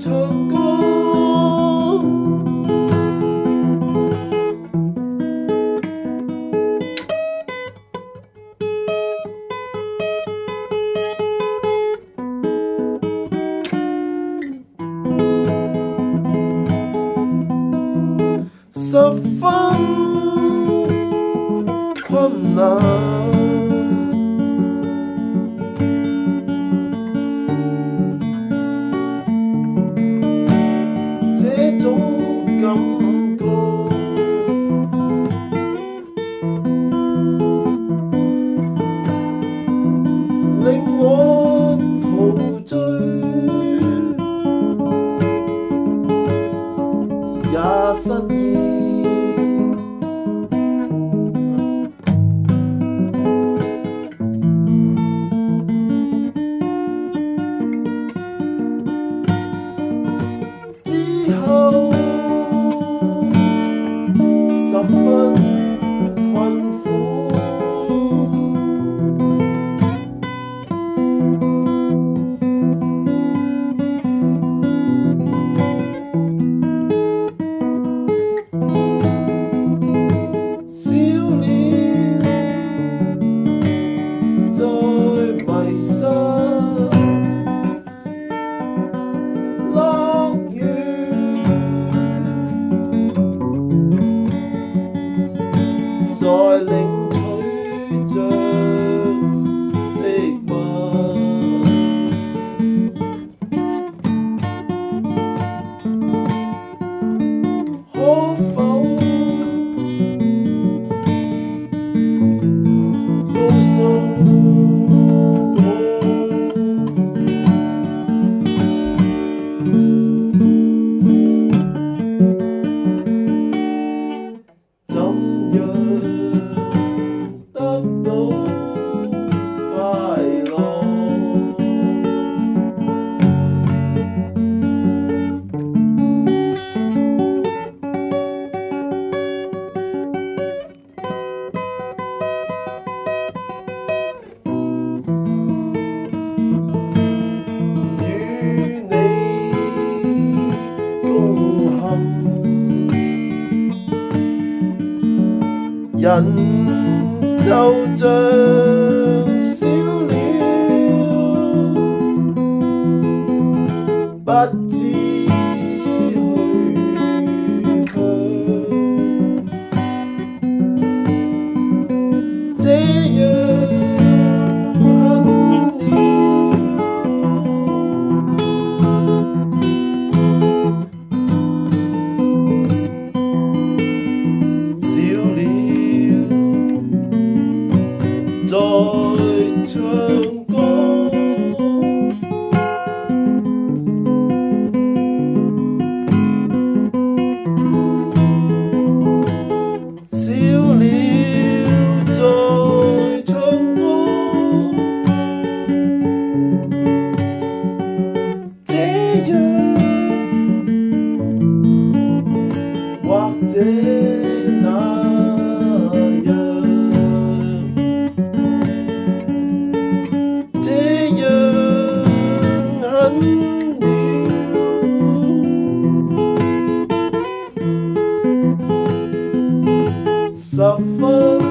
唱歌。十分困難。人就像 suffer.